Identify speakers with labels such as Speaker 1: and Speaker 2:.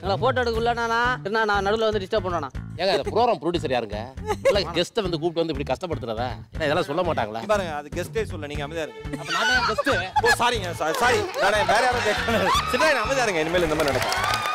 Speaker 1: நல்லா போட்டோ எடுக்கலாம்ண்ணா என்ன நான் நடுவில் வந்து டிஸ்டர்ப் பண்ணேண்ணா
Speaker 2: ஏங்க அந்த ப்ரோக்ராம் ப்ரொடியூசர் யாருங்க? இல்லை கெஸ்ட்டை வந்து கூப்பிட்டு வந்து இப்படி கஷ்டப்படுத்துறதா? ஏன்னா இதெல்லாம் சொல்ல மாட்டாங்களா?
Speaker 3: பாருங்க அது கெஸ்டே சொல்ல நீங்க அமைதியா இருங்க.
Speaker 2: அப்ப நான் கெஸ்ட்டு
Speaker 3: சாரிங்க சாரி வேற யாரும் கேட்கணும் அமைதியா இருங்க இனிமேல் இந்த மாதிரி நடக்கும்.